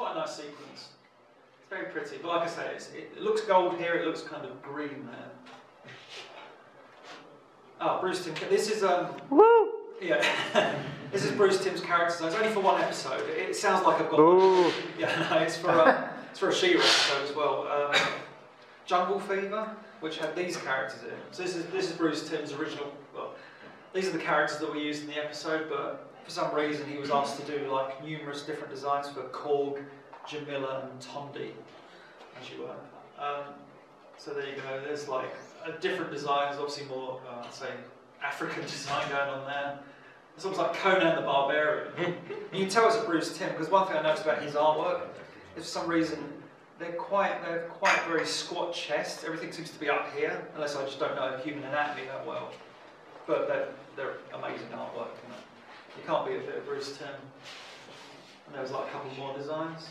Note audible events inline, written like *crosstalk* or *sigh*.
quite a nice sequence. It's very pretty, but like I say, it's, it, looks gold here. It looks kind of green there. Oh, Bruce Timm. This is um. Woo! Yeah. *laughs* this is Bruce Timm's character design. It's only for one episode. It, it sounds like I've got. Ooh. *laughs* Yeah, no, it's for um, it's for a She episode as well. Um, Jungle Fever, which had these characters in. So this is this is Bruce Timm's original. Well, these are the characters that we used in the episode, but for some reason he was asked to do like numerous different designs for Korg, Jamila, and Tondi, as you were. Um, so there you go. There's like a different designs, obviously more, uh, I'd say, African *laughs* design going on there. It's almost like Conan the Barbarian. *laughs* you can tell it's a Bruce Timm because one thing I noticed about his artwork is for some reason they're quite they're quite very squat chest. Everything seems to be up here, unless I just don't know human anatomy that well. But they're, amazing artwork. You, know. you can't beat a bit of Bruce Timm. And there was like a couple more designs.